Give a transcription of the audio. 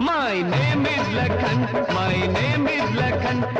My name is Lakhan. My name is Lakhan.